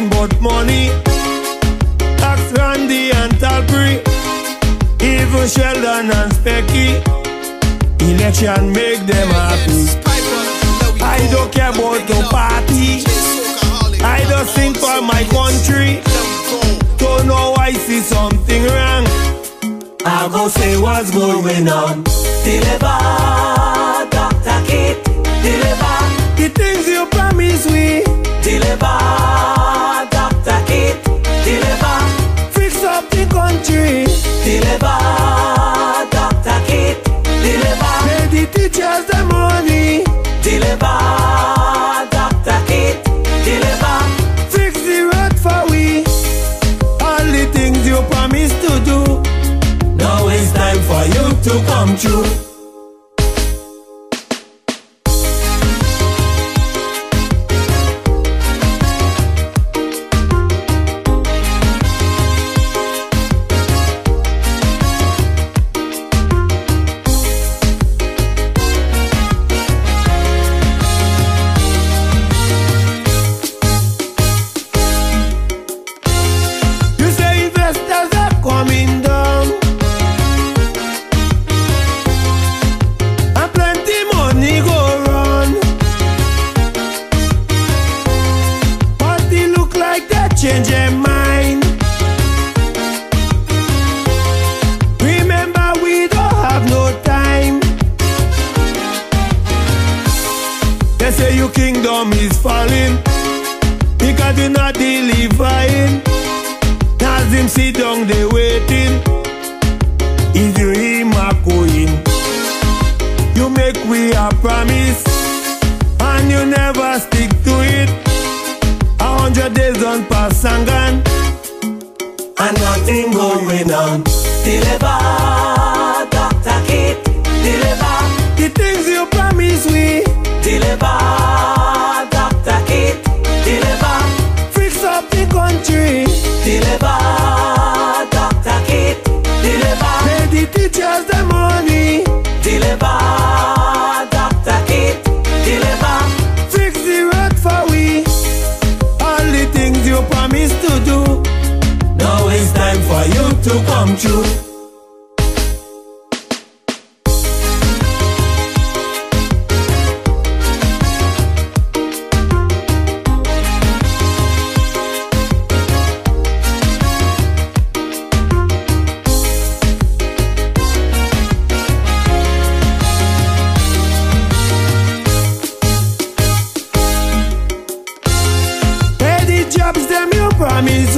you talking about money, ask Randy and Talbury, even Sheldon and Specky. Election make them happy. I don't care about the party. I just think for my country. Don't know I see something wrong. I go say what's going on. Deliver, You kingdom is falling because you're not delivering. As him sit down, they waiting. Is you him a going? You make we a promise, and you never stick to it. A hundred days on pass and gone, and nothing going on. deliver, to come true. Jobs them you promise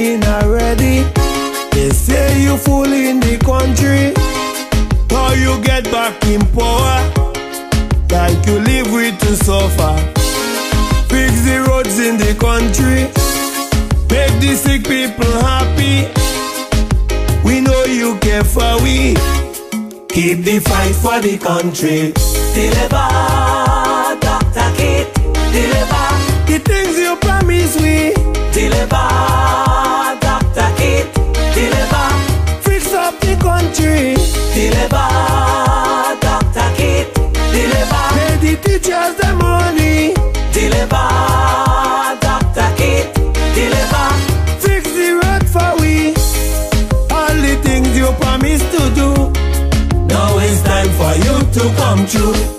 complaining already. They say you fooling the country. How you get back in power? Like you live with to suffer. Fix the roads in the country. Make the sick people happy. We know you care for we. Keep the fight for the country. deliver, Dr. Kate, deliver, The things you teachers the money. deliver, Dr. Deliver, Fix the road for we. All the things you promised to do. Now it's time for you to come true.